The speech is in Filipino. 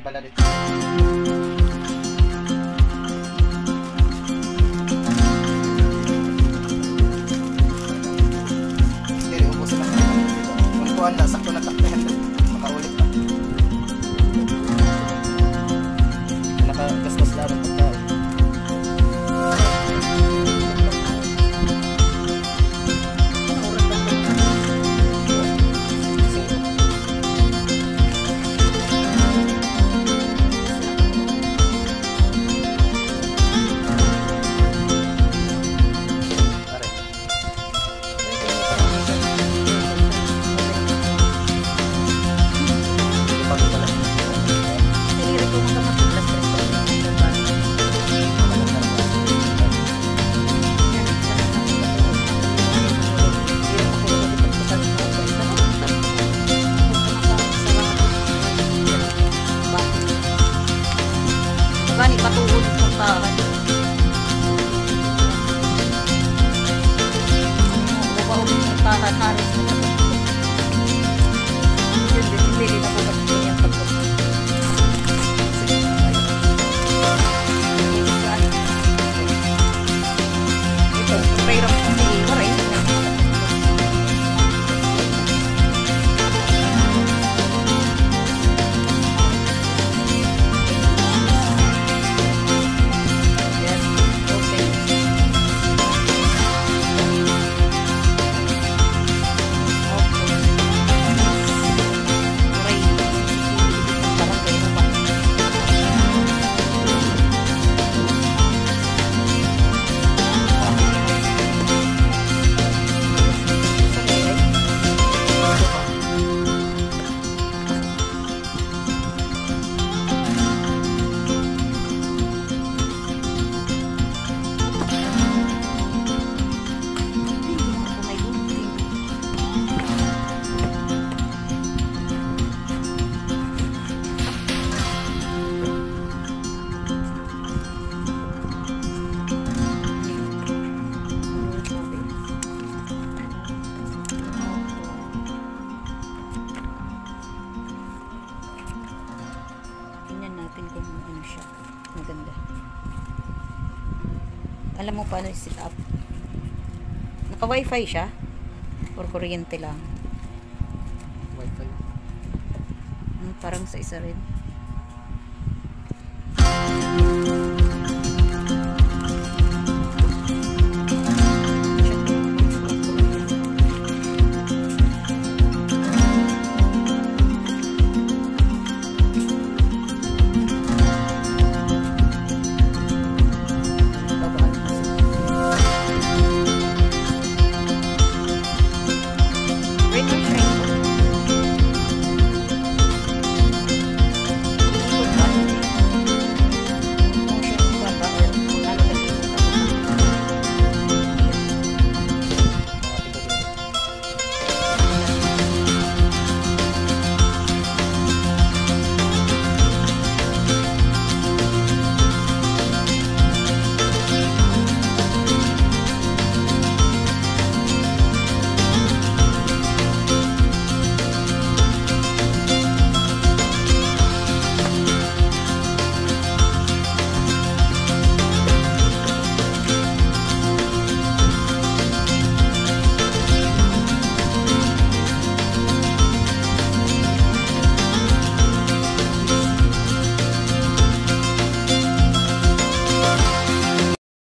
May bala dito. Hindi, ubos na. Kung kuhan na, sakto na taktahan. Sa kung ano siya. Maganda. Alam mo paano i-set up? Naka-wifi siya? Or kuryente lang? Wifi. Hmm, parang sa isa rin. Thank.